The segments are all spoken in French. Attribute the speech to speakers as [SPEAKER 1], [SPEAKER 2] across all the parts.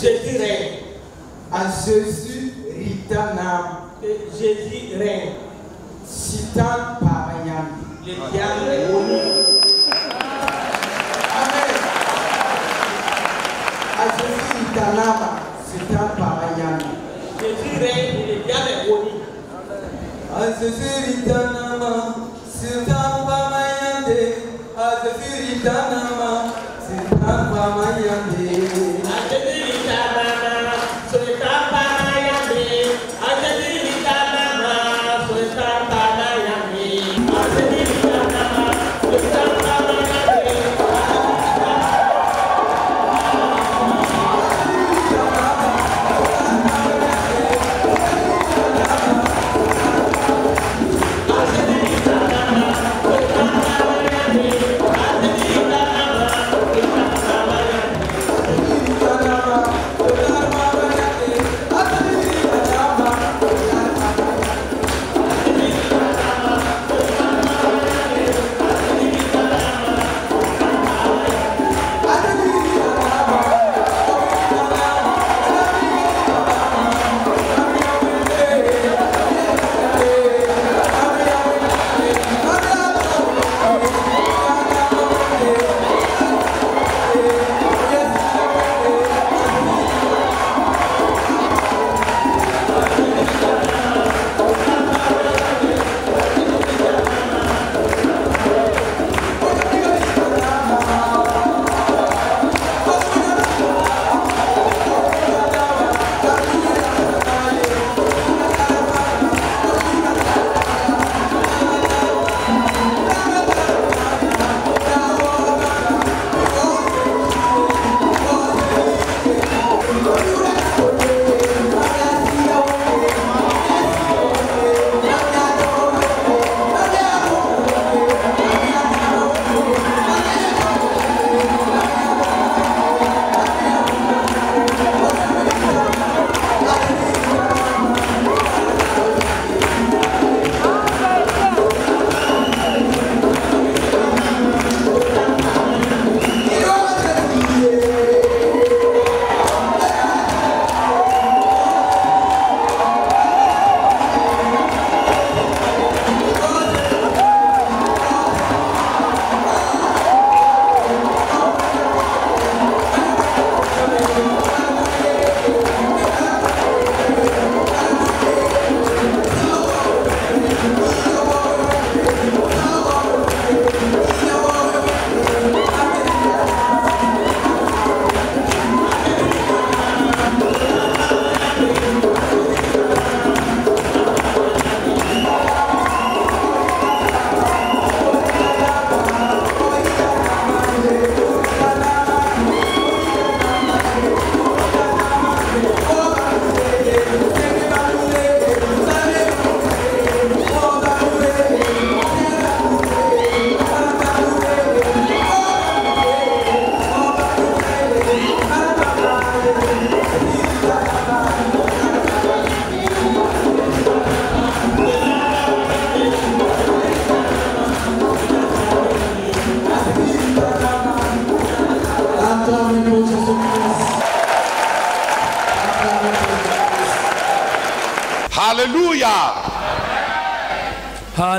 [SPEAKER 1] Jésus règne.
[SPEAKER 2] À Jésus Ritanam.
[SPEAKER 1] Jésus règne.
[SPEAKER 2] Sitan Parayam.
[SPEAKER 1] Le diable est honni.
[SPEAKER 2] Amen. À Jésus Ritanam. Sitan Parayam.
[SPEAKER 1] Jésus règne et le diable est honni.
[SPEAKER 2] À Jésus Ritanam. Sitan Parayam. À Jésus Ritanam.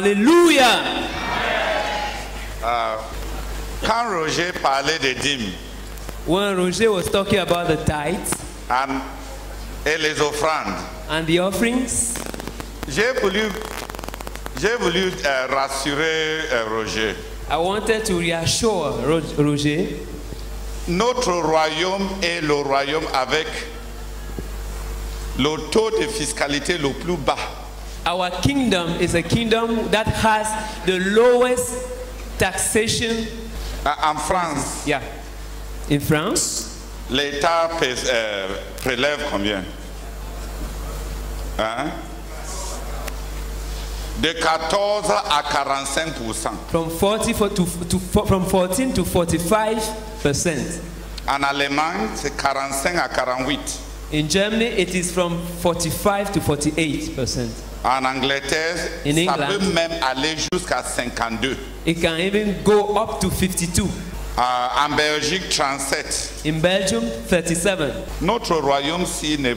[SPEAKER 3] Alléluia. Euh, quand Roger parlait des dîmes
[SPEAKER 4] When Roger was talking about the tithes
[SPEAKER 3] and- et les offrandes,
[SPEAKER 4] and the offerings,
[SPEAKER 3] j'ai voulu, j'ai voulu euh, rassurer euh, Roger.
[SPEAKER 4] I wanted to reassure Ro- Roger
[SPEAKER 3] Notre royaume est le royaume avec le taux de fiscalité le plus bas.
[SPEAKER 4] Our kingdom is a kingdom that has the lowest taxation.
[SPEAKER 3] Uh, en France,
[SPEAKER 4] Yeah. In France,
[SPEAKER 3] l'État euh, prélève combien Hein? De 14 à 45
[SPEAKER 4] from 40 for, to, to, from 14 to 45 percent.
[SPEAKER 3] En Allemagne, c'est 45 à 48.
[SPEAKER 4] In Germany, it is from 45 to 48 percent.
[SPEAKER 3] En Angleterre,
[SPEAKER 4] In
[SPEAKER 3] ça
[SPEAKER 4] England.
[SPEAKER 3] peut même aller jusqu'à 52.
[SPEAKER 4] It can even go up to 52.
[SPEAKER 3] Euh, en Belgique, 37.
[SPEAKER 4] In Belgium, 37.
[SPEAKER 3] Notre royaume-ci ne,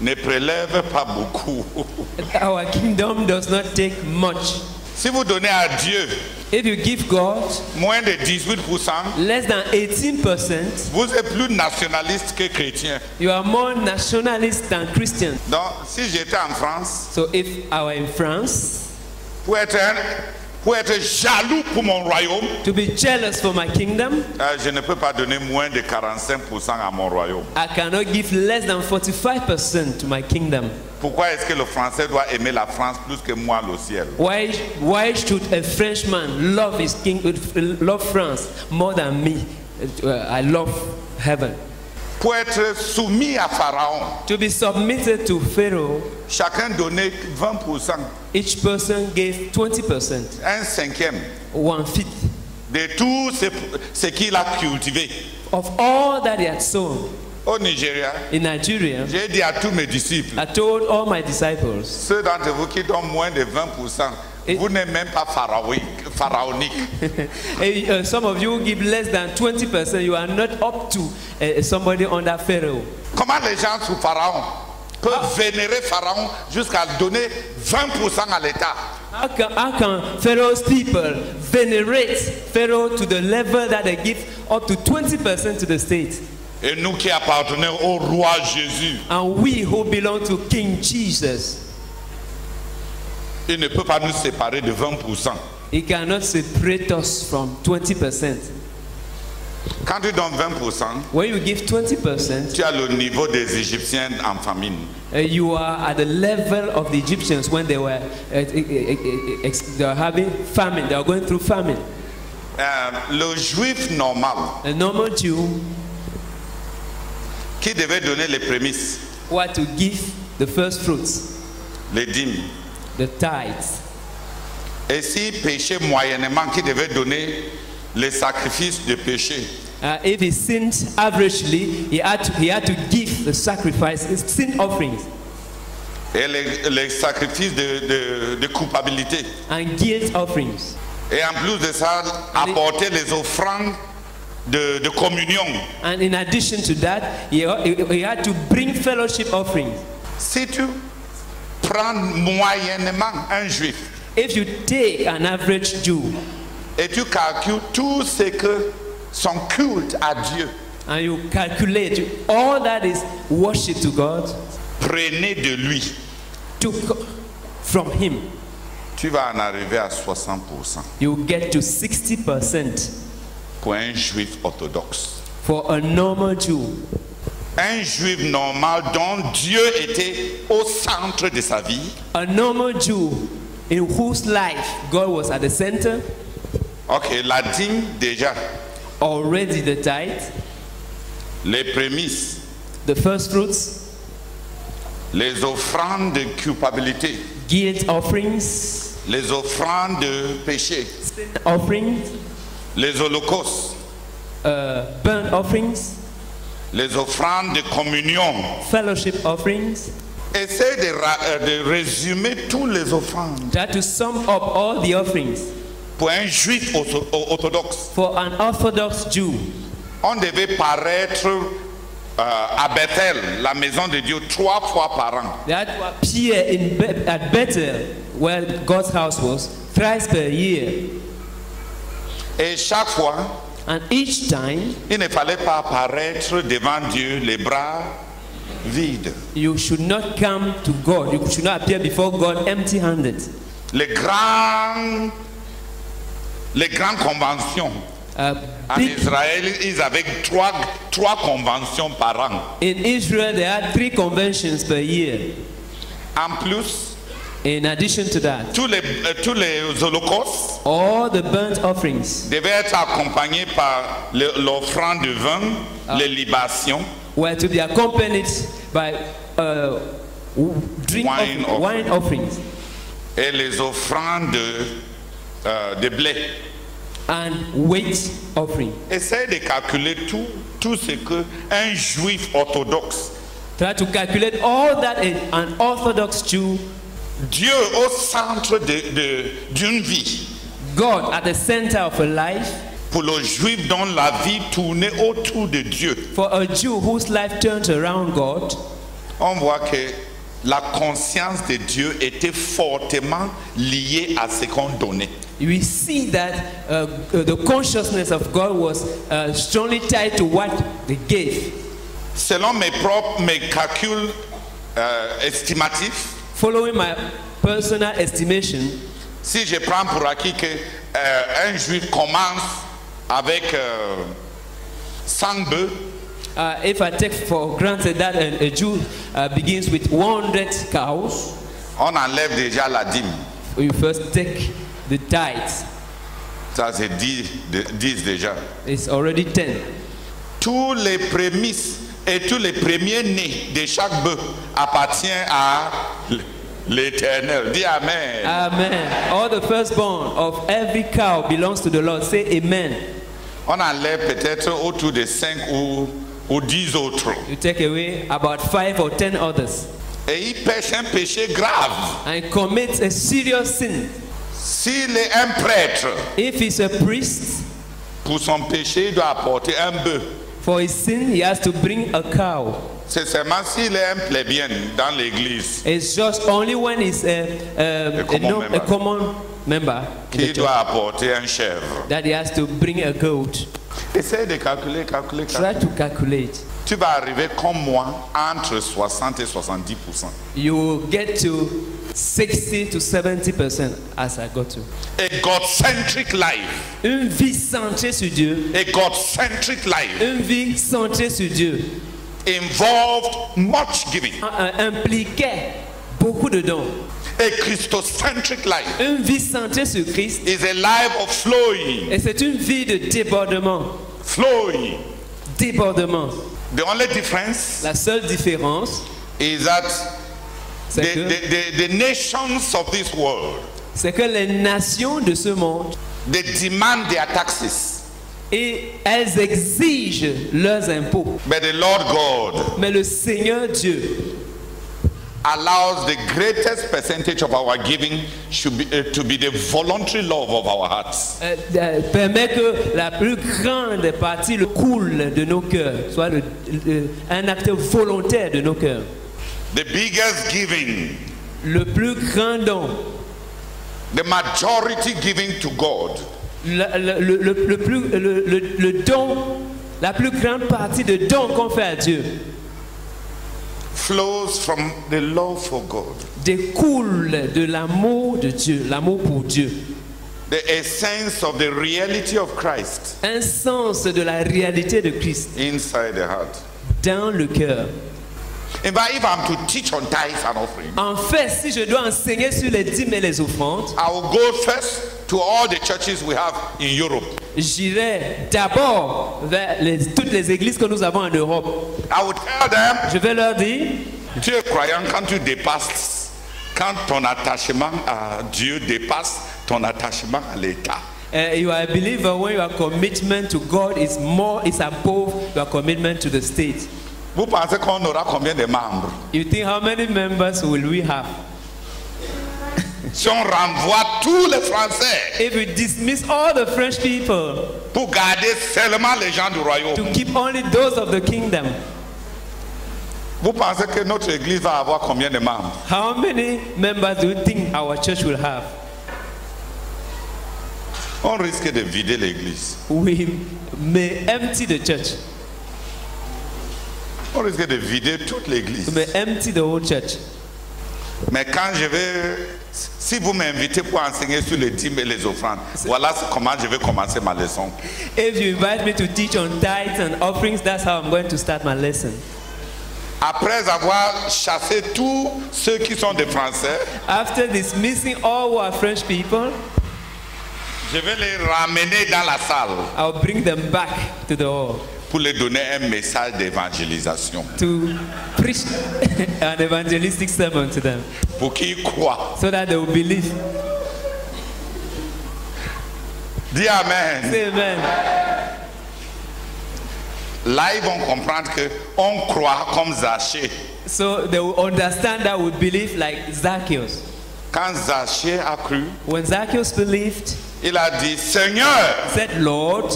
[SPEAKER 3] ne prélève pas beaucoup.
[SPEAKER 4] Our kingdom does not take much.
[SPEAKER 3] Si vous donnez à Dieu
[SPEAKER 4] If you give God
[SPEAKER 3] moins de 18%,
[SPEAKER 4] less than 18%,
[SPEAKER 3] vous êtes plus nationaliste que chrétien.
[SPEAKER 4] you are more nationalist than Christian.
[SPEAKER 3] Donc, si j'étais en France,
[SPEAKER 4] So if I were in France,
[SPEAKER 3] pour être, un- pour être jaloux pour mon royaume,
[SPEAKER 4] to be jealous for my kingdom,
[SPEAKER 3] euh, je ne peux pas donner moins de 45% à mon royaume.
[SPEAKER 4] I cannot give less than 45% to my kingdom.
[SPEAKER 3] Pourquoi est-ce que le Français doit aimer la France plus que moi le ciel?
[SPEAKER 4] Why, why should a Frenchman love his king, love France more than me? Uh, I love heaven.
[SPEAKER 3] Pour être soumis à Pharaon,
[SPEAKER 4] To be submitted to Pharaoh,
[SPEAKER 3] chacun donnait 20%,
[SPEAKER 4] each person gave 20%,
[SPEAKER 3] un cinquième
[SPEAKER 4] one fifth
[SPEAKER 3] de tout ce, ce qu'il a cultivé.
[SPEAKER 4] of all that he had sown.
[SPEAKER 3] Au Nigeria,
[SPEAKER 4] In Nigeria,
[SPEAKER 3] j'ai dit à tous mes disciples,
[SPEAKER 4] I told all my disciples,
[SPEAKER 3] ceux d'entre vous qui donnent moins de 20%,
[SPEAKER 4] Et-
[SPEAKER 3] vous n'êtes même pas pharaonique.
[SPEAKER 4] hey, uh, some of you give less than 20%, you are not up to uh, somebody under Pharaoh.
[SPEAKER 3] Comment les gens sous Pharaon peuvent vénérer Pharaon jusqu'à donner 20% à l'État?
[SPEAKER 4] How can, how can Pharaoh's people venerate Pharaoh to the level that they give up to 20% to the state?
[SPEAKER 3] Et nous qui appartenons au roi Jésus,
[SPEAKER 4] And we who belong to King Jesus,
[SPEAKER 3] il ne peut pas nous séparer de 20%.
[SPEAKER 4] he cannot separate us from 20%.
[SPEAKER 3] Quand tu donnes 20%,
[SPEAKER 4] When you give 20%,
[SPEAKER 3] tu as le niveau des Égyptiens en famine.
[SPEAKER 4] uh, you are at the level of the Egyptians when they were, uh, uh, uh, uh, ex- they were having famine, they were going through famine.
[SPEAKER 3] Euh, le juif normal
[SPEAKER 4] A normal Jew
[SPEAKER 3] qui devait donner les prémices,
[SPEAKER 4] who had to give the first fruits,
[SPEAKER 3] les dîmes,
[SPEAKER 4] the tithes,
[SPEAKER 3] et si péché moyennement, qui devait donner les sacrifices de péché?
[SPEAKER 4] Uh, if he sinned averagely, he had to, he had to give the sacrifice, his sin offerings,
[SPEAKER 3] et les, les sacrifices de, de- de culpabilité.
[SPEAKER 4] and guilt offerings.
[SPEAKER 3] Et en plus de ça, apporter les offrandes de, de communion.
[SPEAKER 4] And in addition to that, he, he, had to bring fellowship offerings.
[SPEAKER 3] Si tu prends moyennement un juif
[SPEAKER 4] If you take an average Jew
[SPEAKER 3] et tu calcules tout ce que son culte à Dieu
[SPEAKER 4] and you calculate all that is worship to God,
[SPEAKER 3] Prenez de lui,
[SPEAKER 4] took from him,
[SPEAKER 3] tu vas en arriver à 60%
[SPEAKER 4] you get to 60%
[SPEAKER 3] pour un juif orthodoxe.
[SPEAKER 4] for a normal Jew.
[SPEAKER 3] Un juif normal dont Dieu était au centre de sa vie.
[SPEAKER 4] A normal Jew in whose life God was at the center,
[SPEAKER 3] Ok, la dîme déjà,
[SPEAKER 4] already the tithe,
[SPEAKER 3] les prémices,
[SPEAKER 4] the first fruits,
[SPEAKER 3] les offrandes de culpabilité,
[SPEAKER 4] guilt offerings,
[SPEAKER 3] les offrandes de péché,
[SPEAKER 4] sin offerings,
[SPEAKER 3] les holocaustes,
[SPEAKER 4] uh, burnt offerings,
[SPEAKER 3] les offrandes de communion.
[SPEAKER 4] fellowship offerings.
[SPEAKER 3] Essaye de, euh, de résumer tous les offrandes
[SPEAKER 4] That to sum up all the offerings
[SPEAKER 3] pour un juif ortho- orthodoxe.
[SPEAKER 4] for an Orthodox Jew.
[SPEAKER 3] On devait paraître euh, à Bethel, la maison de Dieu, trois fois par an.
[SPEAKER 4] They had to appear in Be- at Bethel, where God's house was, thrice per year.
[SPEAKER 3] Et chaque fois,
[SPEAKER 4] And each time,
[SPEAKER 3] il ne fallait pas apparaître devant Dieu les bras vides.
[SPEAKER 4] you should not come to God. You should not appear before God empty handed.
[SPEAKER 3] Les grands, les grandes conventions.
[SPEAKER 4] Uh,
[SPEAKER 3] En Israël, ils avaient trois, trois conventions par an.
[SPEAKER 4] in Israel, they had three conventions per year.
[SPEAKER 3] En plus,
[SPEAKER 4] In addition to that,
[SPEAKER 3] tous les, euh, tous les holocaustes
[SPEAKER 4] all the burnt offerings
[SPEAKER 3] devaient être accompagnés par l'offrande de vin, les libations,
[SPEAKER 4] were to be accompanied by uh, drink
[SPEAKER 3] Wine
[SPEAKER 4] of- wine offerings
[SPEAKER 3] et les offrandes de, euh, de blé.
[SPEAKER 4] and weight offering.
[SPEAKER 3] Essaye de calculer tout, tout ce que un juif orthodoxe,
[SPEAKER 4] Try to calculate all that an Orthodox Jew,
[SPEAKER 3] Dieu au centre de- de- d'une vie,
[SPEAKER 4] God at the center of a life,
[SPEAKER 3] pour le juif dont la vie tournait autour de Dieu,
[SPEAKER 4] For a Jew whose life turned around God,
[SPEAKER 3] on voit que la conscience de Dieu était fortement liée à ce qu'on donnait.
[SPEAKER 4] we see that uh, uh, the consciousness of God was uh, strongly tied to what they gave.
[SPEAKER 3] Selon mes propres mes calculs euh, estimatifs,
[SPEAKER 4] Following my personal estimation,
[SPEAKER 3] si je prends pour acquis que euh, un juif commence avec euh, 100 bœufs,
[SPEAKER 4] uh, if I take for granted that a, a Jew uh, begins with 100 cows,
[SPEAKER 3] on enlève déjà la dîme.
[SPEAKER 4] you first take the tithes.
[SPEAKER 3] Ça c'est 10, de- 10 déjà.
[SPEAKER 4] It's already 10.
[SPEAKER 3] Tous les prémices et tous les premiers nés de chaque bœuf appartiennent à l'éternel. Dis Amen.
[SPEAKER 4] Amen. All the firstborn of every cow belongs to the Lord. Say amen.
[SPEAKER 3] On enlève peut-être autour de 5 ou, ou 10 autres.
[SPEAKER 4] You take away about five or ten others
[SPEAKER 3] Et il pêche un péché grave.
[SPEAKER 4] and commits a serious sin.
[SPEAKER 3] S'il est un prêtre,
[SPEAKER 4] If he's a priest,
[SPEAKER 3] pour son péché, il doit apporter un bœuf.
[SPEAKER 4] For his sin, he has to bring a cow.
[SPEAKER 3] C'est seulement s'il est un plébien dans l'église
[SPEAKER 4] It's just only when he's a, a, a,
[SPEAKER 3] common
[SPEAKER 4] no- a
[SPEAKER 3] member.
[SPEAKER 4] common member
[SPEAKER 3] qu'il doit apporter un chèvre.
[SPEAKER 4] that he has to bring a goat.
[SPEAKER 3] Essaye de calculer, calculer,
[SPEAKER 4] Try to calculate.
[SPEAKER 3] Tu vas arriver comme moi entre 60 et 70
[SPEAKER 4] You will get to 60 to 70 percent as I got to.
[SPEAKER 3] A God-centric life.
[SPEAKER 4] Une vie centrée sur Dieu.
[SPEAKER 3] A God-centric life
[SPEAKER 4] Une vie centrée sur Dieu
[SPEAKER 3] involved much giving.
[SPEAKER 4] impliquait beaucoup de dons.
[SPEAKER 3] A Christocentric life
[SPEAKER 4] Une vie centrée sur Christ.
[SPEAKER 3] is a life of flowing,
[SPEAKER 4] Et c'est une vie de débordement.
[SPEAKER 3] flowing.
[SPEAKER 4] Débordement.
[SPEAKER 3] The only difference
[SPEAKER 4] La seule différence,
[SPEAKER 3] is that
[SPEAKER 4] c'est
[SPEAKER 3] the,
[SPEAKER 4] que,
[SPEAKER 3] the, the, the nations of this world
[SPEAKER 4] c'est que les nations de ce monde,
[SPEAKER 3] they demand their taxes,
[SPEAKER 4] et elles exigent leurs impôts.
[SPEAKER 3] but the Lord God
[SPEAKER 4] Mais le Seigneur Dieu
[SPEAKER 3] allows the greatest percentage of our giving should be, uh, to be the voluntary love of our hearts.
[SPEAKER 4] euh, euh, permet que la plus grande partie le coule de nos cœurs, soit le- le- un acte volontaire de nos cœurs.
[SPEAKER 3] The biggest giving,
[SPEAKER 4] Le plus grand don,
[SPEAKER 3] the majority giving to God
[SPEAKER 4] le, le- le- le- plus, le don, la plus grande partie de don qu'on fait à Dieu
[SPEAKER 3] flows from the love for God.
[SPEAKER 4] découle de l'amour de Dieu, l'amour pour Dieu.
[SPEAKER 3] The essence of the reality of Christ
[SPEAKER 4] Un sens de la réalité de Christ
[SPEAKER 3] inside the heart.
[SPEAKER 4] dans le cœur.
[SPEAKER 3] In fact, if I'm to teach on tithes and offering,
[SPEAKER 4] En fait, si je dois enseigner sur les dîmes et les offrandes,
[SPEAKER 3] I will go first to all the churches we have in Europe.
[SPEAKER 4] j'irai d'abord vers les- toutes les églises que nous avons en Europe.
[SPEAKER 3] I will tell them,
[SPEAKER 4] Je vais leur dire,
[SPEAKER 3] es croyant quand tu dépasses, quand ton attachement à Dieu dépasse ton attachement à l'État.
[SPEAKER 4] uh, you are a believer when your commitment to God is more, is above your commitment to the state.
[SPEAKER 3] Vous pensez qu'on aura combien de membres?
[SPEAKER 4] You think how many members will we have?
[SPEAKER 3] Si on renvoie tous les Français
[SPEAKER 4] If we dismiss all the French people
[SPEAKER 3] pour garder seulement les gens du
[SPEAKER 4] to
[SPEAKER 3] royaume,
[SPEAKER 4] keep only those of the kingdom,
[SPEAKER 3] vous pensez que notre église va avoir combien de membres?
[SPEAKER 4] how many members do you think our church will have?
[SPEAKER 3] On risque de vider l'église.
[SPEAKER 4] We may empty the church.
[SPEAKER 3] On risque de vider toute l'église.
[SPEAKER 4] We may empty the whole church.
[SPEAKER 3] Mais quand je vais, si vous m'invitez pour enseigner sur les dîmes et les offrandes, voilà comment je vais commencer ma leçon.
[SPEAKER 4] If you invite me to teach on tithes and offerings, that's how I'm going to start my lesson.
[SPEAKER 3] Après avoir chassé tous ceux qui sont des Français,
[SPEAKER 4] After dismissing all who are French people,
[SPEAKER 3] je vais les ramener dans la salle
[SPEAKER 4] I'll bring them back to the hall
[SPEAKER 3] pour leur donner un message d'évangélisation,
[SPEAKER 4] to preach an evangelistic sermon to them
[SPEAKER 3] pour qu'ils croient.
[SPEAKER 4] so that they will believe.
[SPEAKER 3] Dis Amen.
[SPEAKER 4] Say amen.
[SPEAKER 3] Là, ils vont comprendre que on croit comme Zachée.
[SPEAKER 4] So they will understand that we believe like Zacchaeus.
[SPEAKER 3] Quand Zachée a cru,
[SPEAKER 4] When Zacchaeus believed,
[SPEAKER 3] Il a dit, Seigneur,
[SPEAKER 4] said, Lord,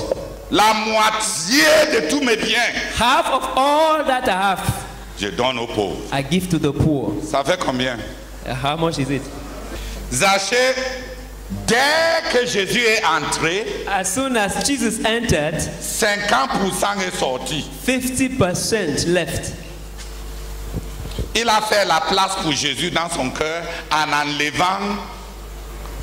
[SPEAKER 3] la moitié de tous mes biens,
[SPEAKER 4] half of all that I have,
[SPEAKER 3] je donne aux pauvres.
[SPEAKER 4] I give to the poor.
[SPEAKER 3] Ça fait combien?
[SPEAKER 4] Uh, How much is it?
[SPEAKER 3] Zachée, dès que Jésus est entré,
[SPEAKER 4] As soon as Jesus entered,
[SPEAKER 3] 50% est sorti.
[SPEAKER 4] 50% left.
[SPEAKER 3] Il a fait la place pour Jésus dans son cœur en enlevant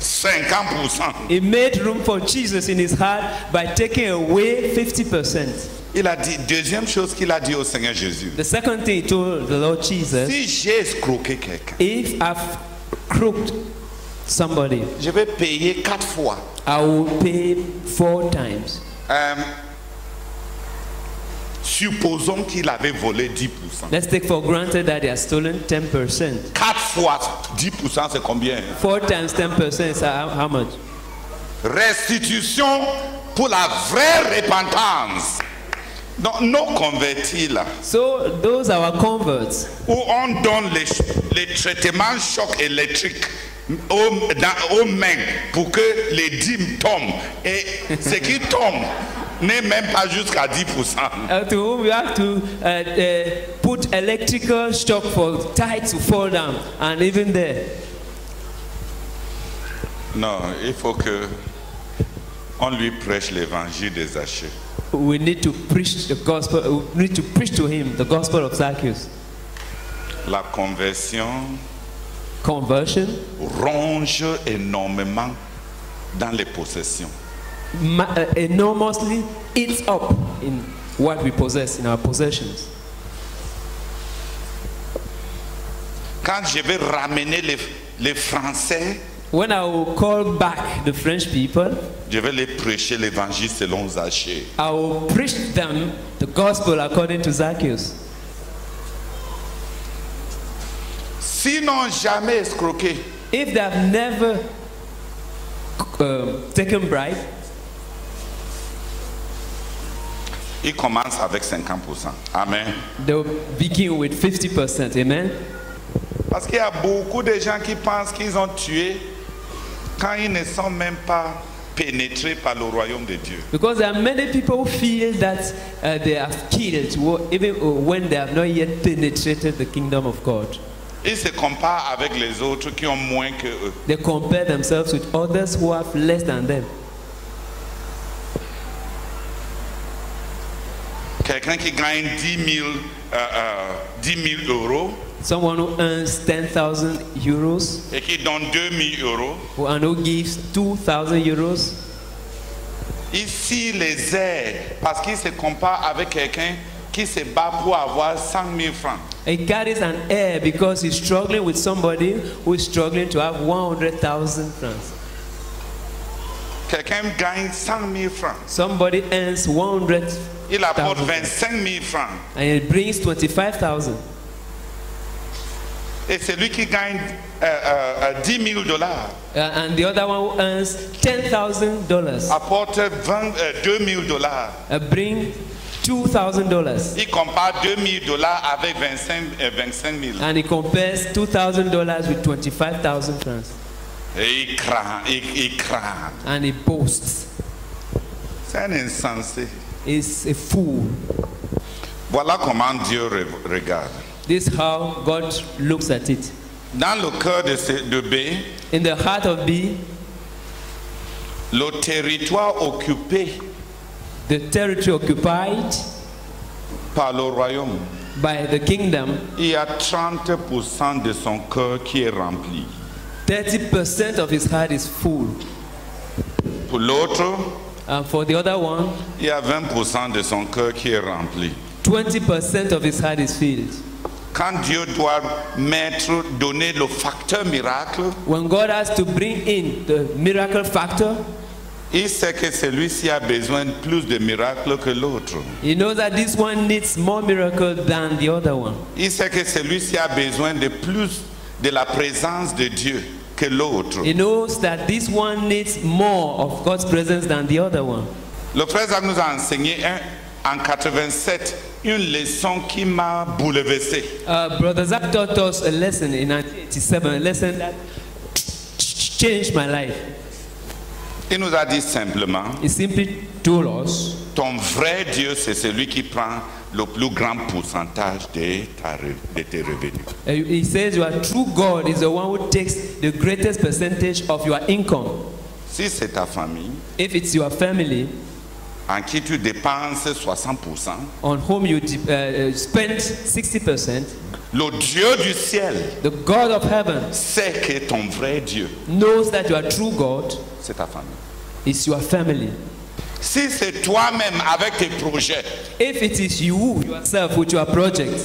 [SPEAKER 3] 50%.
[SPEAKER 4] He made room for Jesus in his heart by taking away 50%.
[SPEAKER 3] Il a dit, deuxième chose qu'il a dit au Seigneur Jésus,
[SPEAKER 4] The second thing he told the Lord Jesus,
[SPEAKER 3] si j'ai escroqué quelqu'un,
[SPEAKER 4] if I've crooked somebody,
[SPEAKER 3] je vais payer quatre fois.
[SPEAKER 4] I will pay four times.
[SPEAKER 3] Euh, supposons qu'il avait volé 10%.
[SPEAKER 4] Let's take for granted that he has stolen 10%.
[SPEAKER 3] Quatre fois 10%, c'est combien?
[SPEAKER 4] Four times 10% is how, how much?
[SPEAKER 3] Restitution pour la vraie repentance. Donc, nos convertis là,
[SPEAKER 4] So those are our converts.
[SPEAKER 3] où on donne les, les traitements choc aux, dans- aux mains pour que les dîmes tombent. Et ce qui tombe n'est même pas jusqu'à 10%.
[SPEAKER 4] Uh, to whom we have to uh, uh, put electrical shock for tide to fall down, and even there,
[SPEAKER 3] Non, il faut que on lui prêche l'évangile des achats.
[SPEAKER 4] we need to preach the gospel. We need to preach to him the gospel of Zacchaeus.
[SPEAKER 3] La conversion
[SPEAKER 4] Conversion
[SPEAKER 3] ronge énormément dans les possessions.
[SPEAKER 4] Uh, enormously eats up in what we possess in our possessions.
[SPEAKER 3] Quand je vais ramener les, les Français,
[SPEAKER 4] When I will call back the French people,
[SPEAKER 3] je vais les prêcher l'évangile selon Zachée.
[SPEAKER 4] I will preach them the gospel according to Zacchaeus.
[SPEAKER 3] S'ils n'ont jamais escroqué,
[SPEAKER 4] If they have never um, taken bribe,
[SPEAKER 3] ils commencent avec 50%. Amen.
[SPEAKER 4] they'll begin with 50%. Amen.
[SPEAKER 3] Parce qu'il y a beaucoup de gens qui pensent qu'ils ont tué quand ils ne sont même pas pénétrés par le royaume de Dieu.
[SPEAKER 4] Because there are many people who feel that uh, they have killed even uh, when they have not yet penetrated the kingdom of God.
[SPEAKER 3] Ils se comparent avec les autres qui ont moins que eux.
[SPEAKER 4] They compare themselves with others who have less than them.
[SPEAKER 3] Quelqu'un qui gagne 10 000, euh, euh, 10 000 euros
[SPEAKER 4] Someone who earns 10,000 euros
[SPEAKER 3] et qui donne 2 000 euros,
[SPEAKER 4] who- and who gives 2,000 euros,
[SPEAKER 3] ici les aide parce qu'il se compare avec quelqu'un qui se bat pour avoir 100 000 francs.
[SPEAKER 4] he carries an air because he's struggling with somebody who is struggling to have 100,000 francs.
[SPEAKER 3] Quelqu'un gagne 100 000 francs.
[SPEAKER 4] Somebody earns 100
[SPEAKER 3] Il apporte
[SPEAKER 4] Thousand.
[SPEAKER 3] 25 000 francs.
[SPEAKER 4] and it brings 25,000.
[SPEAKER 3] Et celui qui gagne euh, euh, euh, 10 000 dollars
[SPEAKER 4] Uh, and the other one who earns $10,000
[SPEAKER 3] apporte 20, euh, 2 000 dollars.
[SPEAKER 4] uh, bring $2,000.
[SPEAKER 3] Il compare 2 000 dollars avec 25, euh, 25 000.
[SPEAKER 4] And he compares $2,000 with 25,000 francs.
[SPEAKER 3] Et il craint, il, il craint.
[SPEAKER 4] And he boasts.
[SPEAKER 3] C'est un insensé.
[SPEAKER 4] He's a fool.
[SPEAKER 3] Voilà comment Dieu re- regarde.
[SPEAKER 4] This is how God looks at it.
[SPEAKER 3] Dans le cœur de, ce- de B,
[SPEAKER 4] In the heart of B,
[SPEAKER 3] le territoire occupé
[SPEAKER 4] the territory occupied
[SPEAKER 3] par le royaume,
[SPEAKER 4] by the kingdom,
[SPEAKER 3] il y a 30% de son cœur qui est rempli.
[SPEAKER 4] 30% of his heart is full.
[SPEAKER 3] Pour l'autre,
[SPEAKER 4] And for the other one,
[SPEAKER 3] il y a 20% de son cœur qui est rempli.
[SPEAKER 4] 20% of his heart is filled.
[SPEAKER 3] Quand Dieu doit mettre, donner le facteur miracle,
[SPEAKER 4] When God has to bring in the miracle factor,
[SPEAKER 3] il sait que celui-ci a besoin de plus de miracles que l'autre.
[SPEAKER 4] he knows that this one needs more miracle than the other one.
[SPEAKER 3] Il sait que celui-ci a besoin de plus de la présence de Dieu que l'autre.
[SPEAKER 4] He knows that this one needs more of God's presence than the other one.
[SPEAKER 3] Le frère Zach nous a enseigné un- en 87 une leçon qui m'a bouleversé.
[SPEAKER 4] Uh, Brother Zach taught us a lesson in 1987, a lesson that changed my life.
[SPEAKER 3] Il nous a dit simplement,
[SPEAKER 4] He simply told us
[SPEAKER 3] ton vrai Dieu, c'est celui qui prend le plus grand pourcentage de, ta re- de tes revenus.
[SPEAKER 4] He says your true God is the one who takes the greatest percentage of your income.
[SPEAKER 3] Si c'est ta famille,
[SPEAKER 4] If it's your family
[SPEAKER 3] en qui tu dépenses 60%,
[SPEAKER 4] on whom you uh, uh, spend 60%,
[SPEAKER 3] le Dieu du ciel
[SPEAKER 4] the God of heaven
[SPEAKER 3] sait que ton vrai Dieu,
[SPEAKER 4] knows that your true God
[SPEAKER 3] c'est ta famille.
[SPEAKER 4] is your family.
[SPEAKER 3] Si c'est toi-même avec tes projets
[SPEAKER 4] If it is you yourself with your project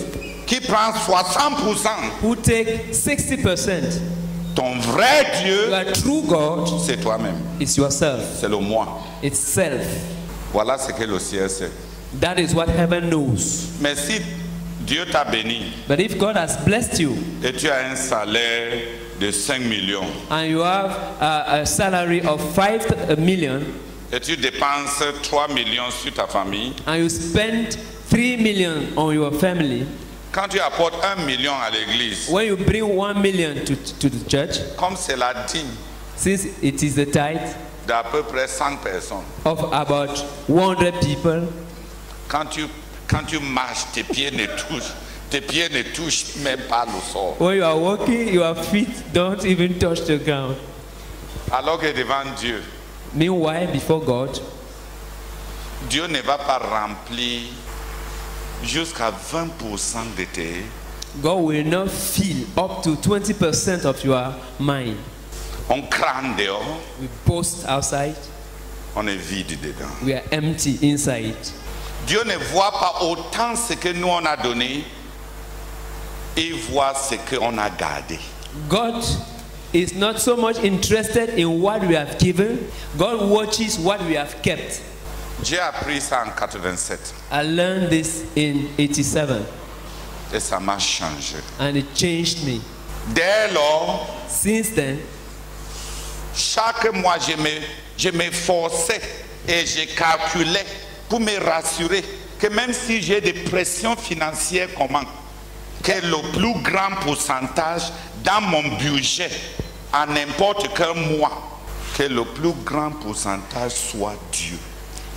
[SPEAKER 3] qui prends 60%,
[SPEAKER 4] who take 60%,
[SPEAKER 3] ton vrai Dieu,
[SPEAKER 4] your true God
[SPEAKER 3] c'est toi-même.
[SPEAKER 4] is yourself.
[SPEAKER 3] C'est le moi.
[SPEAKER 4] It's self.
[SPEAKER 3] Voilà ce que le ciel sait.
[SPEAKER 4] That is what heaven knows.
[SPEAKER 3] Mais si Dieu t'a béni
[SPEAKER 4] But if God has blessed you
[SPEAKER 3] et tu as un salaire de 5 millions
[SPEAKER 4] and you have a, a salary of 5 million
[SPEAKER 3] et tu dépenses 3 millions sur ta famille,
[SPEAKER 4] and you spend 3 million on your family,
[SPEAKER 3] quand tu apportes 1 million à l'église,
[SPEAKER 4] when you bring 1 million to, to the church,
[SPEAKER 3] comme c'est la dîme
[SPEAKER 4] since it is the tithe
[SPEAKER 3] d'à peu près 100 personnes,
[SPEAKER 4] of about 100 people,
[SPEAKER 3] quand tu, quand tu marches, tes pieds ne touchent, tes pieds ne touchent même pas le sol.
[SPEAKER 4] when you are walking, your feet don't even touch the ground.
[SPEAKER 3] Alors que devant Dieu,
[SPEAKER 4] Meanwhile, before God,
[SPEAKER 3] Dieu ne va pas remplir jusqu'à 20% de tes
[SPEAKER 4] God will not fill up to 20% of your mind.
[SPEAKER 3] On crâne dehors,
[SPEAKER 4] We boast outside,
[SPEAKER 3] on est vide dedans.
[SPEAKER 4] we are empty inside.
[SPEAKER 3] Dieu ne voit pas autant ce que nous on a donné, il voit ce qu'on a gardé.
[SPEAKER 4] God is not so much interested in what we have given, God watches what we have kept.
[SPEAKER 3] J'ai appris ça en 87
[SPEAKER 4] I learned this in 87
[SPEAKER 3] et ça m'a changé.
[SPEAKER 4] and it changed me.
[SPEAKER 3] Dès lors,
[SPEAKER 4] Since then,
[SPEAKER 3] chaque mois, je me, je m'efforçais et je calculais pour me rassurer que même si j'ai des pressions financières comment, que le plus grand pourcentage dans mon budget, à n'importe quel mois, que le plus grand pourcentage soit Dieu.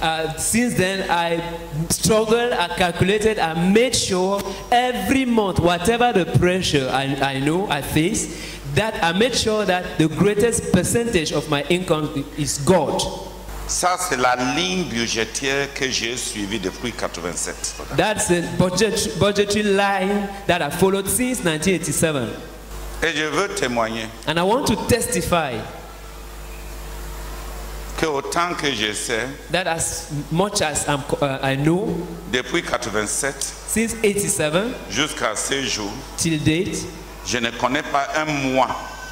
[SPEAKER 4] uh, since then, I struggled, I calculated, I made sure every month, whatever the pressure I, I know I face, that I made sure that the greatest percentage of my income is God.
[SPEAKER 3] Ça, c'est la ligne budgétaire que j'ai suivie depuis 87.
[SPEAKER 4] That's the budget, budgetary line that I followed since 1987.
[SPEAKER 3] Et je veux témoigner
[SPEAKER 4] And I want to testify
[SPEAKER 3] que autant que je sais,
[SPEAKER 4] that as much as I'm, uh, I know,
[SPEAKER 3] depuis 87
[SPEAKER 4] since 87
[SPEAKER 3] jusqu'à ce jour,
[SPEAKER 4] till date,
[SPEAKER 3] je ne connais pas un mois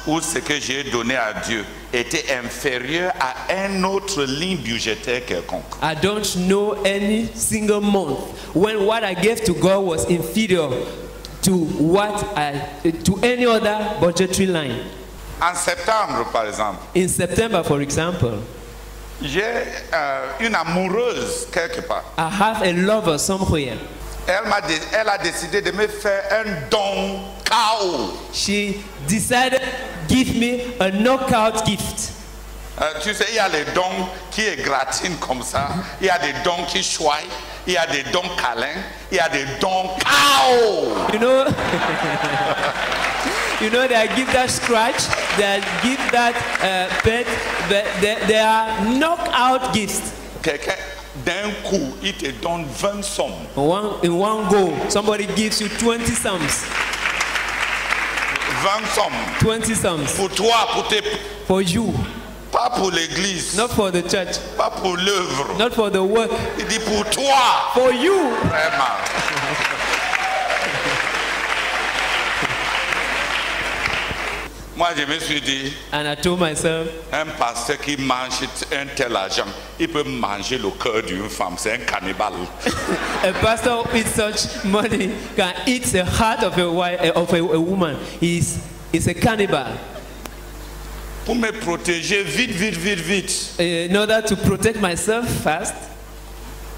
[SPEAKER 3] où ce que j'ai donné à Dieu était inférieur à une autre ligne budgétaire quelconque.
[SPEAKER 4] I don't know any single month when what I gave to God was inferior to what I to any other budgetary line.
[SPEAKER 3] En septembre, par exemple,
[SPEAKER 4] In September, for example,
[SPEAKER 3] j'ai euh, une amoureuse quelque part.
[SPEAKER 4] I have a lover somewhere.
[SPEAKER 3] Elle, dé- elle a décidé de me faire un don KO.
[SPEAKER 4] She decided to give me a knockout gift.
[SPEAKER 3] Euh, tu sais, il y a les dons qui égratignent comme ça. Il y a des dons qui choient. Il y a des dons câlins. Il y a des dons KO.
[SPEAKER 4] You know, you know they give that scratch, they give that uh, pet, but they, they are knockout gifts.
[SPEAKER 3] Quelqu'un, d'un coup, il te donne 20 sommes.
[SPEAKER 4] One, in one go, somebody gives you 20 sums.
[SPEAKER 3] 20 sommes.
[SPEAKER 4] 20 sums
[SPEAKER 3] Pour toi, pour tes...
[SPEAKER 4] for you,
[SPEAKER 3] Pas pour l'église.
[SPEAKER 4] not for the church,
[SPEAKER 3] Pas pour l'œuvre.
[SPEAKER 4] not for the work,
[SPEAKER 3] Il dit pour toi.
[SPEAKER 4] for you.
[SPEAKER 3] Vraiment. Moi, je me suis dit,
[SPEAKER 4] And I told myself,
[SPEAKER 3] un pasteur qui mange un tel argent, il peut manger le cœur d'une femme. C'est un cannibale.
[SPEAKER 4] a pastor eats such money can eat the heart of a wife, of a, a woman. He's, he's a cannibal.
[SPEAKER 3] Pour me protéger vite, vite, vite, vite.
[SPEAKER 4] In order to protect myself first,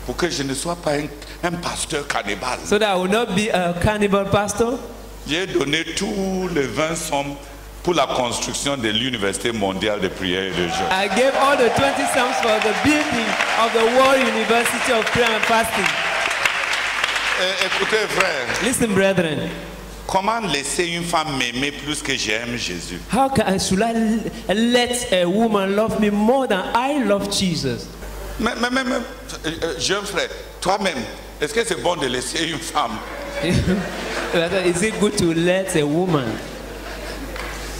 [SPEAKER 3] Pour que je ne sois pas un, un pasteur cannibale.
[SPEAKER 4] so that I will not be a cannibal pastor,
[SPEAKER 3] J'ai donné tous les 20 sommes pour la construction de l'Université mondiale de prière et de jeûne.
[SPEAKER 4] I gave all the 20 sums for the building of the World University of Prayer and Fasting.
[SPEAKER 3] Eh, écoutez, frère,
[SPEAKER 4] Listen, brethren,
[SPEAKER 3] comment laisser une femme m'aimer plus que j'aime Jésus?
[SPEAKER 4] How can, should I let a woman love me more than I love Jesus?
[SPEAKER 3] Mais, mais, mais, mais, euh, euh, jeune frère, toi-même, est-ce que c'est bon de laisser une femme?
[SPEAKER 4] Is it good to let a woman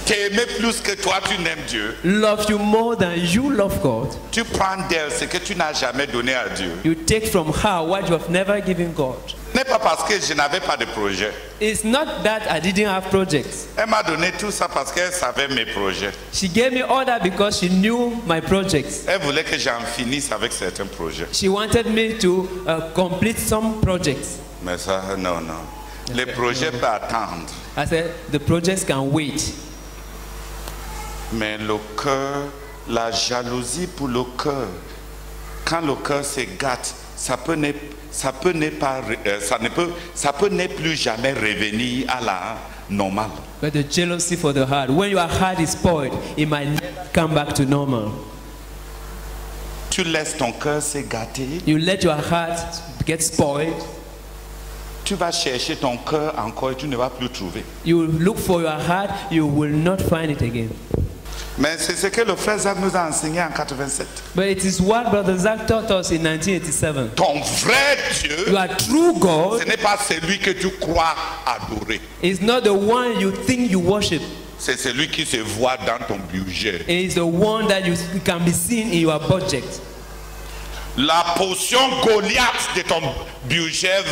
[SPEAKER 3] t'aimer plus que toi tu n'aimes Dieu
[SPEAKER 4] love you more than you love God?
[SPEAKER 3] Tu prends d'elle ce que tu n'as jamais donné à Dieu.
[SPEAKER 4] You take from her what you have never given God.
[SPEAKER 3] N'est pas parce que je n'avais pas de projet.
[SPEAKER 4] It's not that I didn't have projects.
[SPEAKER 3] Elle m'a donné tout ça parce qu'elle savait mes projets.
[SPEAKER 4] She gave me all that because she knew my projects.
[SPEAKER 3] Elle voulait que j'en finisse avec certains projets.
[SPEAKER 4] She wanted me to uh, complete some projects.
[SPEAKER 3] Mais ça, non, non. Les projets peuvent attendre.
[SPEAKER 4] I said, the projects can wait.
[SPEAKER 3] Mais le cœur, la jalousie pour le cœur, quand le cœur se gâte, ça peut ne, ça peut ne pas, euh, ça ne peut, ça peut ne plus jamais revenir à la normale.
[SPEAKER 4] But the jealousy for the heart, when your heart is spoiled, it might never come back to normal.
[SPEAKER 3] Tu laisses ton cœur se gâter,
[SPEAKER 4] You let your heart get spoiled,
[SPEAKER 3] tu vas chercher ton cœur encore et tu ne vas plus trouver.
[SPEAKER 4] you look for your heart, you will not find it again.
[SPEAKER 3] Mais c'est ce que le frère Zach nous a enseigné en 87.
[SPEAKER 4] But it is what Brother Zach taught us in 1987.
[SPEAKER 3] Ton vrai Dieu,
[SPEAKER 4] Your true
[SPEAKER 3] ce
[SPEAKER 4] God
[SPEAKER 3] n'est pas celui que tu crois adorer.
[SPEAKER 4] is not the one you think you worship.
[SPEAKER 3] C'est celui qui se voit dans ton budget.
[SPEAKER 4] It is the one that you can be seen in your budget.
[SPEAKER 3] La potion Goliath de ton budget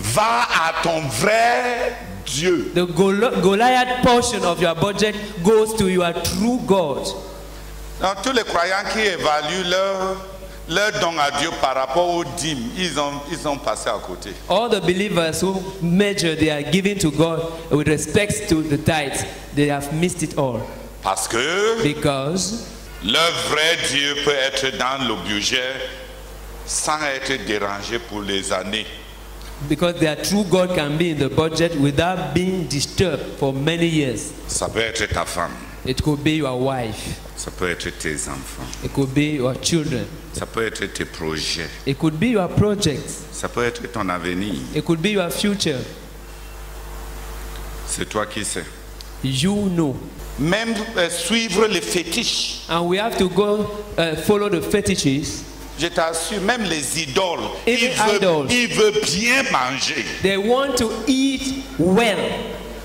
[SPEAKER 3] va à ton vrai Dieu.
[SPEAKER 4] The Gol- Goliath portion of your budget goes to your true God.
[SPEAKER 3] Donc, tous les croyants qui évaluent leur, leur don à Dieu par rapport aux dîmes, ils ont, ils ont passé à côté.
[SPEAKER 4] All the believers who measure they are giving to God with respect to the tithes, they have missed it all.
[SPEAKER 3] Parce que
[SPEAKER 4] Because
[SPEAKER 3] leur vrai Dieu peut être dans le budget sans être dérangé pour les années.
[SPEAKER 4] Because their true God can be in the budget without being disturbed for many years.
[SPEAKER 3] Ça peut être ta femme,
[SPEAKER 4] It could be your wife,
[SPEAKER 3] ça peut être tes enfants,
[SPEAKER 4] it could be your children,
[SPEAKER 3] ça peut être tes projets,
[SPEAKER 4] it could be your projects,
[SPEAKER 3] ça peut être ton avenir.
[SPEAKER 4] it could be your future.
[SPEAKER 3] C'est toi qui sais.
[SPEAKER 4] You know.
[SPEAKER 3] Même euh, suivre les fétiches.
[SPEAKER 4] And we have to go uh, follow the fetishes.
[SPEAKER 3] Je t'assure, même les idoles, ils veulent,
[SPEAKER 4] idols.
[SPEAKER 3] ils veulent bien manger.
[SPEAKER 4] They want to eat well.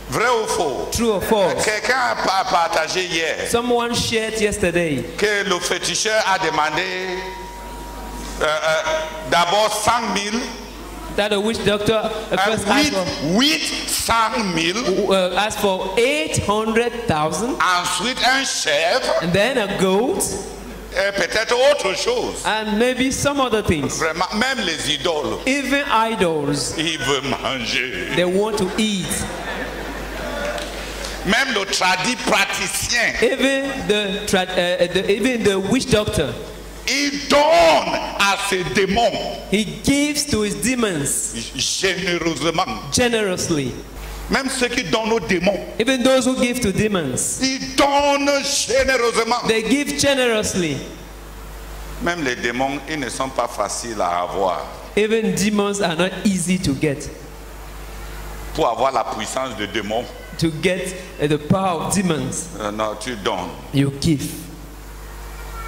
[SPEAKER 3] Vrai ou faux?
[SPEAKER 4] True or false?
[SPEAKER 3] Quelqu'un a pa- partagé hier
[SPEAKER 4] Someone shared yesterday
[SPEAKER 3] que le féticheur a demandé euh, euh, d'abord 100 000,
[SPEAKER 4] that the witch doctor uh, first asked for,
[SPEAKER 3] 800 000,
[SPEAKER 4] uh, asked for 800,000
[SPEAKER 3] ensuite un chèvre,
[SPEAKER 4] and then a goat
[SPEAKER 3] et peut-être autre chose.
[SPEAKER 4] and maybe some other things.
[SPEAKER 3] Vraiment, même les idoles,
[SPEAKER 4] Even idols,
[SPEAKER 3] ils veulent manger.
[SPEAKER 4] they want to eat.
[SPEAKER 3] Même le tradit praticien,
[SPEAKER 4] Even the, tra- uh, the even the witch doctor,
[SPEAKER 3] il donne à ses démons
[SPEAKER 4] he gives to his demons
[SPEAKER 3] généreusement.
[SPEAKER 4] generously.
[SPEAKER 3] Même ceux qui donnent aux démons,
[SPEAKER 4] Even those who give to demons,
[SPEAKER 3] ils donnent généreusement.
[SPEAKER 4] they give generously.
[SPEAKER 3] Même les démons, ils ne sont pas faciles à avoir.
[SPEAKER 4] Even demons are not easy to get.
[SPEAKER 3] Pour avoir la puissance de démons,
[SPEAKER 4] To get uh, the power of demons,
[SPEAKER 3] euh, non, tu donnes.
[SPEAKER 4] you give.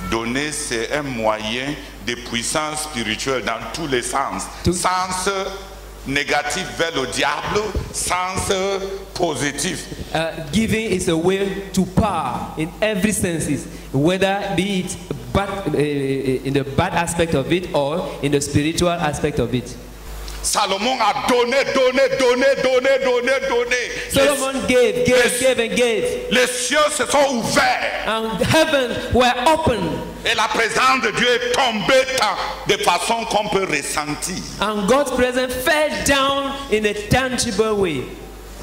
[SPEAKER 3] Donner, c'est un moyen de puissance spirituelle dans tous les sens. Sens négatif vers le diable, sens positif.
[SPEAKER 4] Uh, giving is a way to power in every senses, whether be it bad, uh, in the bad aspect of it or in the spiritual aspect of it.
[SPEAKER 3] Salomon a donné, donné, donné, donné, donné, donné.
[SPEAKER 4] Solomon gave, gave, gave, and gave,
[SPEAKER 3] Les, les cieux se sont ouverts
[SPEAKER 4] and heaven were open,
[SPEAKER 3] et la présence de Dieu est tombée de façon qu'on peut ressentir.
[SPEAKER 4] and God's presence fell down in a tangible way.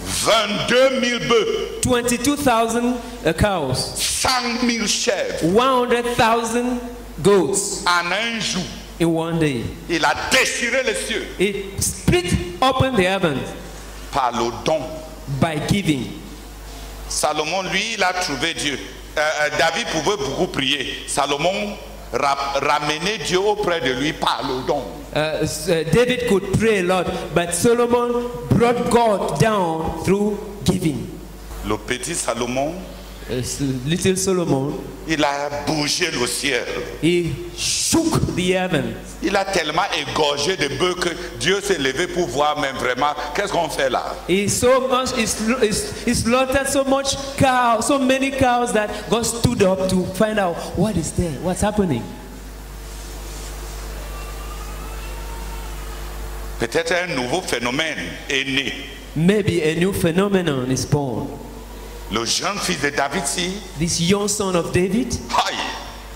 [SPEAKER 3] 22 000 bœufs,
[SPEAKER 4] 22,000 uh, cows,
[SPEAKER 3] 100 000 chèvres
[SPEAKER 4] 100,000 goats
[SPEAKER 3] en un jour.
[SPEAKER 4] In one day.
[SPEAKER 3] Il a déchiré les cieux
[SPEAKER 4] It split open the heavens
[SPEAKER 3] par le don.
[SPEAKER 4] by giving.
[SPEAKER 3] Salomon, lui, il a trouvé Dieu. Euh, euh, David pouvait beaucoup prier. Salomon ra- ramenait Dieu auprès de lui par le don.
[SPEAKER 4] Uh, David could pray a lot, but Solomon brought God down through giving.
[SPEAKER 3] Le petit Salomon,
[SPEAKER 4] little Solomon,
[SPEAKER 3] il a bougé le ciel.
[SPEAKER 4] he shook the heaven.
[SPEAKER 3] Il a tellement égorgé de bœufs que Dieu s'est levé pour voir même vraiment qu'est-ce qu'on fait là?
[SPEAKER 4] He so much he slaughtered so much cow, so many cows that God stood up to find out what is there, what's happening.
[SPEAKER 3] Peut-être un nouveau phénomène est né.
[SPEAKER 4] Maybe a new phenomenon is born.
[SPEAKER 3] Le jeune fils de David, si,
[SPEAKER 4] This young son of David,
[SPEAKER 3] aïe,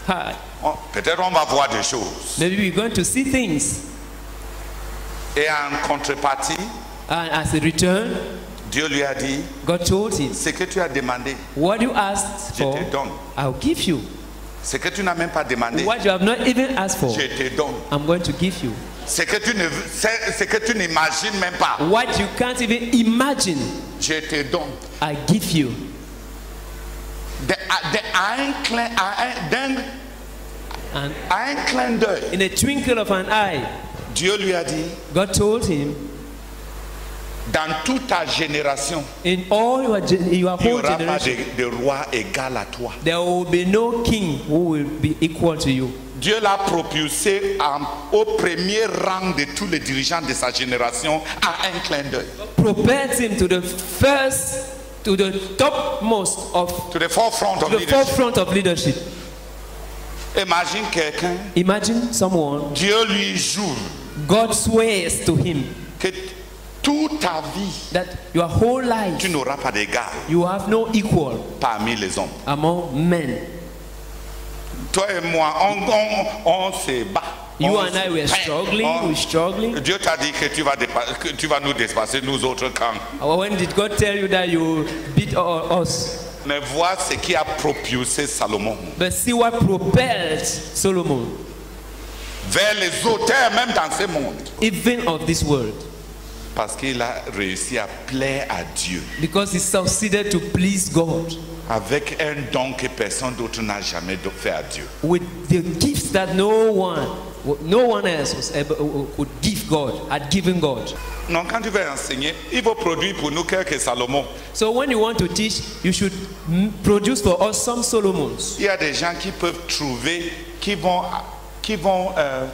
[SPEAKER 4] hi,
[SPEAKER 3] on- peut-être on va voir des choses.
[SPEAKER 4] maybe we're going to see things.
[SPEAKER 3] Et en contrepartie,
[SPEAKER 4] And as a return,
[SPEAKER 3] Dieu lui a dit,
[SPEAKER 4] God told him,
[SPEAKER 3] ce que tu as demandé,
[SPEAKER 4] What you asked
[SPEAKER 3] je
[SPEAKER 4] for,
[SPEAKER 3] te donne.
[SPEAKER 4] I'll give you.
[SPEAKER 3] Ce que tu n'as même pas demandé,
[SPEAKER 4] What you have not even asked for,
[SPEAKER 3] je te donne.
[SPEAKER 4] I'm going to give you.
[SPEAKER 3] Ce que tu ne, ce que tu n'imagines même pas,
[SPEAKER 4] What you can't even imagine,
[SPEAKER 3] je te donne.
[SPEAKER 4] I give you.
[SPEAKER 3] De- de- un clin, un, un clin d'œil,
[SPEAKER 4] in a twinkle of an eye,
[SPEAKER 3] Dieu lui a dit,
[SPEAKER 4] God told him,
[SPEAKER 3] dans toute ta génération,
[SPEAKER 4] In all your, your
[SPEAKER 3] il n'y aura pas de, de roi égal à toi.
[SPEAKER 4] there will be no king who will be equal to you.
[SPEAKER 3] Dieu l'a propulsé en- au premier rang de tous les dirigeants de sa génération à un clin d'œil.
[SPEAKER 4] Propelled him to the first, to the topmost of
[SPEAKER 3] To the forefront of
[SPEAKER 4] the
[SPEAKER 3] leadership.
[SPEAKER 4] forefront of leadership.
[SPEAKER 3] Imagine quelqu'un,
[SPEAKER 4] Imagine someone,
[SPEAKER 3] Dieu lui jure
[SPEAKER 4] God swears to him
[SPEAKER 3] que toute ta vie,
[SPEAKER 4] that your whole life
[SPEAKER 3] tu n'auras pas d'égal
[SPEAKER 4] you have no equal
[SPEAKER 3] parmi les hommes.
[SPEAKER 4] among men.
[SPEAKER 3] Toi et moi, on, on, on se bat.
[SPEAKER 4] You
[SPEAKER 3] On
[SPEAKER 4] and I were struggling,
[SPEAKER 3] On-
[SPEAKER 4] we're struggling.
[SPEAKER 3] Dieu t'a dit que tu, vas que tu vas nous dépasser, nous autres, quand
[SPEAKER 4] When did God tell you that you beat us?
[SPEAKER 3] Mais vois ce qui a propulsé Salomon
[SPEAKER 4] But see what propelled Solomon,
[SPEAKER 3] vers les auteurs même dans ce monde.
[SPEAKER 4] even of this world,
[SPEAKER 3] Parce qu'il a réussi à plaire à Dieu
[SPEAKER 4] because he succeeded to please God
[SPEAKER 3] avec un don que personne d'autre n'a jamais fait à Dieu.
[SPEAKER 4] with the gifts that no one, no one else was able, could give God, had given God.
[SPEAKER 3] Donc quand tu vas enseigner, il faut produire pour nous quelques Salomon.
[SPEAKER 4] So when you want to teach, you should mm, produce for us some Solomons.
[SPEAKER 3] Il y a des gens qui peuvent trouver, qui vont, qui vont, euh,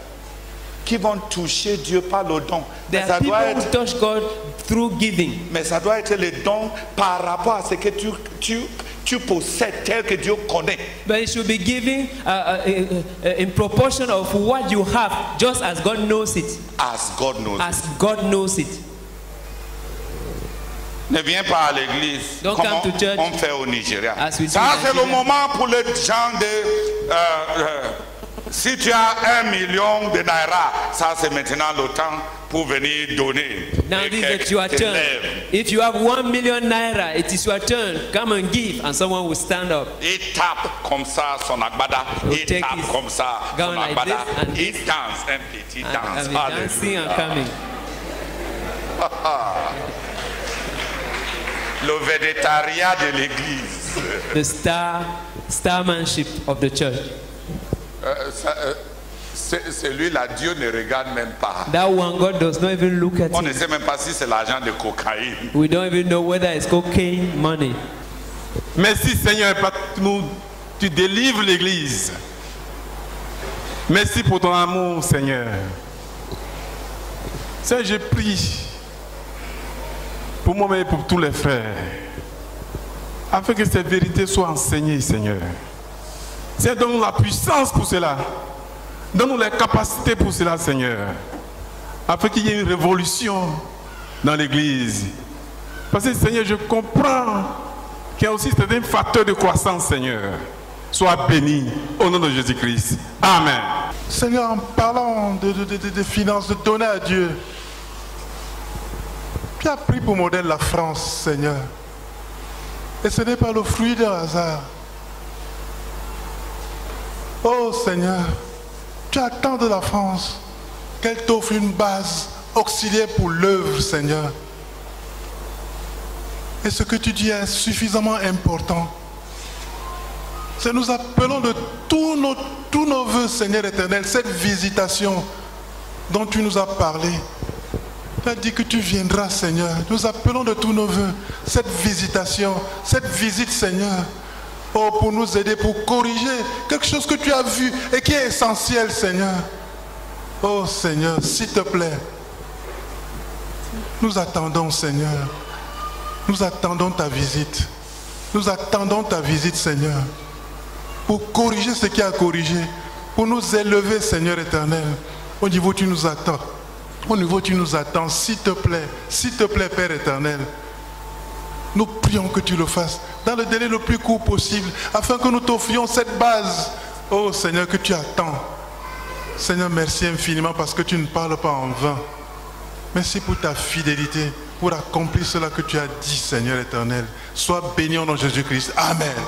[SPEAKER 3] qui vont toucher Dieu par le don. Mais
[SPEAKER 4] There
[SPEAKER 3] ça,
[SPEAKER 4] are people
[SPEAKER 3] doit être,
[SPEAKER 4] touch God through giving.
[SPEAKER 3] mais ça doit être le don par rapport à ce que tu, tu, tu possèdes tel que Dieu connaît.
[SPEAKER 4] But it should be giving uh, uh, uh, uh, in proportion of what you have, just as God knows it.
[SPEAKER 3] As God knows.
[SPEAKER 4] As God knows it.
[SPEAKER 3] Ne viens pas à l'église comme on, on fait au Nigeria? Ça, c'est le moment pour les gens de... si tu as un million de naira, ça c'est maintenant le temps pour venir donner.
[SPEAKER 4] Now this is your turn. If you have one million naira, it is your turn. Come and give, and someone will stand up.
[SPEAKER 3] Il tape comme ça son agbada. Il tape comme ça son
[SPEAKER 4] like
[SPEAKER 3] agbada. Il danse un petit
[SPEAKER 4] And,
[SPEAKER 3] danse.
[SPEAKER 4] and dancing and coming.
[SPEAKER 3] Le végétariat de l'église.
[SPEAKER 4] The star, starmanship of the church.
[SPEAKER 3] Euh, euh, Celui-là, Dieu ne regarde même pas.
[SPEAKER 4] That one, God does not even look at
[SPEAKER 3] On ne
[SPEAKER 4] it.
[SPEAKER 3] sait même pas si c'est l'argent de cocaïne.
[SPEAKER 4] We don't even know whether it's cocaine money.
[SPEAKER 5] Merci Seigneur, parce que nous, tu délivres l'Église. Merci pour ton amour, Seigneur. Seigneur, je prie pour moi-même et pour tous les frères, afin que cette vérité soit enseignée, Seigneur. Seigneur, donne-nous la puissance pour cela. Donne-nous les capacités pour cela, Seigneur. Afin qu'il y ait une révolution dans l'Église. Parce que, Seigneur, je comprends qu'il y a aussi un facteur de croissance, Seigneur. Sois béni au nom de Jésus-Christ. Amen.
[SPEAKER 6] Seigneur, en parlant de, de- finances, de donner à Dieu, tu as pris pour modèle la France, Seigneur? Et ce n'est pas le fruit d'un hasard. Oh Seigneur, tu attends de la France qu'elle t'offre une base auxiliaire pour l'œuvre, Seigneur. Et ce que tu dis est suffisamment important. C'est nous appelons de tous nos, tous nos voeux, Seigneur éternel, cette visitation dont tu nous as parlé. Tu as dit que tu viendras, Seigneur. Nous appelons de tous nos voeux cette visitation, cette visite, Seigneur. Oh, pour nous aider, pour corriger quelque chose que tu as vu et qui est essentiel, Seigneur. Oh, Seigneur, s'il te plaît. Nous attendons, Seigneur. Nous attendons ta visite. Nous attendons ta visite, Seigneur. Pour corriger ce qui a corrigé. Pour nous élever, Seigneur éternel. Au niveau tu nous attends. Au niveau tu nous attends, s'il te plaît. S'il te plaît, Père éternel. Nous prions que tu le fasses dans le délai le plus court possible, afin que nous t'offrions cette base, oh Seigneur, que tu attends. Seigneur, merci infiniment parce que tu ne parles pas en vain. Merci pour ta fidélité, pour accomplir cela que tu as dit, Seigneur éternel. Sois béni au nom de Jésus-Christ. Amen.